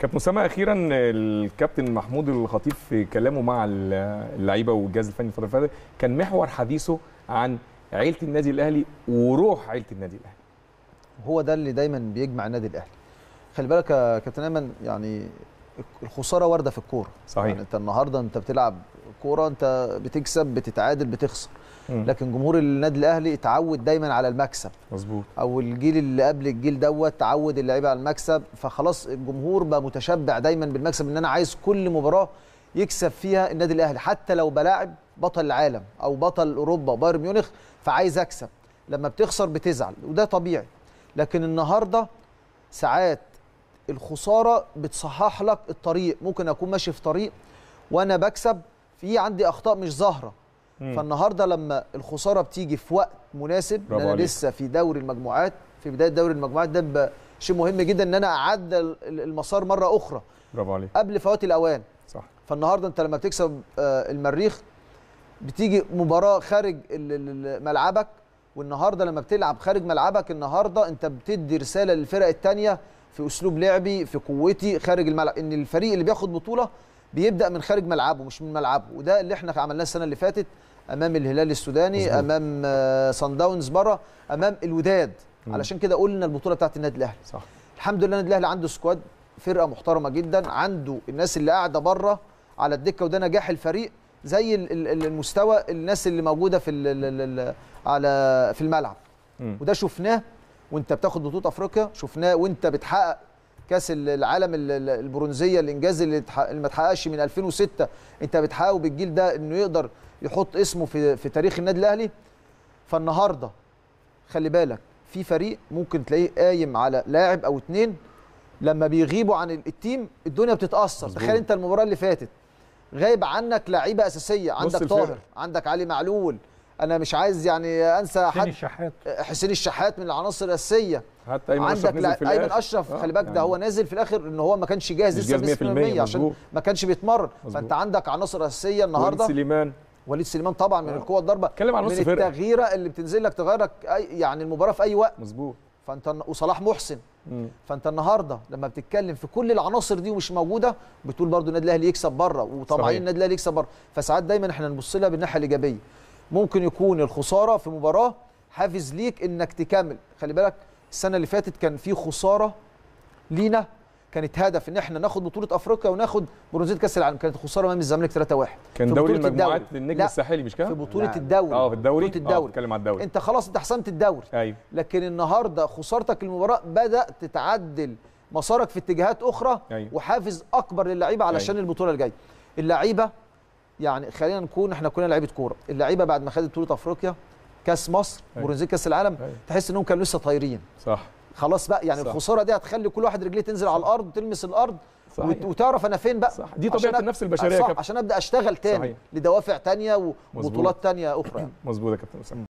كابتن أسامة أخيرا الكابتن محمود الخطيب في كلامه مع اللعيبة والجهاز الفني الفترة اللي فاتت كان محور حديثه عن عيلة النادي الأهلي وروح عيلة النادي الأهلي. هو ده اللي دايما بيجمع النادي الأهلي. خلي بالك يا كابتن أيمن يعني الخسارة واردة في الكورة. صحيح. يعني أنت النهارده أنت بتلعب كوره أنت بتكسب بتتعادل بتخسر. لكن جمهور النادي الأهلي اتعود دايما على المكسب. مظبوط. أو الجيل اللي قبل الجيل دوت تعود اللعيبة على المكسب. فخلاص الجمهور بقى متشبع دايما بالمكسب إن أنا عايز كل مباراة يكسب فيها النادي الأهلي. حتى لو بلاعب بطل العالم أو بطل أوروبا بايرن ميونخ فعايز أكسب. لما بتخسر بتزعل وده طبيعي. لكن النهارده ساعات الخسارة بتصحح لك الطريق. ممكن أكون ماشي في طريق وأنا بكسب في عندي أخطاء مش ظاهرة. فالنهاردة لما الخسارة بتيجي في وقت مناسب أنا. لسه في دوري المجموعات في بداية دوري المجموعات ده شيء مهم جدا إن أنا أعدل المسار مرة أخرى. برافو عليك. قبل فوات الأوان. صح. فالنهاردة أنت لما بتكسب آه، المريخ بتيجي مباراة خارج ملعبك والنهاردة لما بتلعب خارج ملعبك النهارده أنت بتدي رسالة للفرق الثانية في أسلوب لعبي في قوتي خارج الملعب. إن الفريق اللي بياخد بطولة بيبدأ من خارج ملعبه مش من ملعبه وده اللي إحنا عملناه السنة اللي فاتت أمام الهلال السوداني مظبوط. أمام صن داونز بره أمام الوداد مم. علشان كده قلنا البطولة بتاعت النادي الأهلي صح الحمد لله النادي الأهلي عنده سكواد فرقة محترمة جدا عنده الناس اللي قاعدة بره على الدكة وده نجاح الفريق زي ال- ال- المستوى الناس اللي موجودة في على في الملعب مم. وده شفناه وأنت بتاخد بطولة أفريقيا شفناه وأنت بتحقق كاس ال- العالم ال- ال- البرونزية الإنجاز اللي, ما اتحققش من 2006 أنت بتحققه بالجيل ده إنه يقدر يحط اسمه في في تاريخ النادي الأهلي فالنهاردة خلي بالك في فريق ممكن تلاقيه قايم على لاعب أو اتنين لما بيغيبوا عن ال- التيم الدنيا بتتأثر. تخيل أنت المباراة اللي فاتت غايب عنك لعيبة أساسية عندك. طاهر عندك علي معلول أنا مش عايز يعني أنسى حسين حد الشحات حسين الشحات من العناصر الاساسيه حتى أيمن أشرف عندك نزل لا- في أيمن. أشرف آه، خلي بالك ده هو نازل في الآخر إن هو ما كانش جاهز لسه جاهز 100% بنسبة عشان. ما كانش بيتمرن. فأنت عندك عناصر اساسيه وليد النهارده سليمان وليد سليمان طبعا من آه. القوة الضربه اتكلم عن من نص فرقة. التغييرة اللي بتنزل لك تغيرك أي يعني المباراة في أي وقت مظبوط فأنت وصلاح محسن مم. فأنت النهارده لما بتتكلم في كل العناصر دي ومش موجودة بتقول برضو النادي الأهلي يكسب بره صحيح. وطبعا النادي الأهلي يكسب بره فساعات دايما إحنا نبص لها بالناحية الإيجابية ممكن يكون الخسارة في مباراة. حافز ليك إنك تكمل. خلي بالك السنة اللي فاتت كان في خسارة لينا. كانت هدف إن إحنا ناخد بطولة أفريقيا وناخد برونزيه كأس العالم. كانت خسارة امام الزمالك 3-1 كان دوري المجموعات. للنجم الساحلي مش كده؟ في بطولة لا. الدوري. آه في الدوري؟ بطولة آه الدوري. بتكلم على الدوري. أنت خلاص انت حسمت الدوري. أيوه. لكن النهارده خسارتك المباراه بدأت تتعدل مسارك في اتجاهات أخرى. أيوة. وحافز أكبر للعيبة علشان أيوة. البطولة الجاية. اللعيبة يعني خلينا نكون إحنا كلنا لعيبة كورة اللعيبة بعد ما خدت بطولة أفريقيا كأس مصر أيوة. برونزيه كأس العالم أيوة. تحس إنهم كانوا لسه طايرين صح خلاص بقى يعني صح. الخسارة دي هتخلي كل واحد رجليه تنزل على الأرض وتلمس الأرض صحيح. وت- وتعرف أنا فين بقى صح. دي أ- النفس البشرية يا صح. عشان أبدأ أشتغل تاني صحيح. لدوافع تانية. وبطولات تانية أخرى يعني. مظبوط يا كابتن أسامة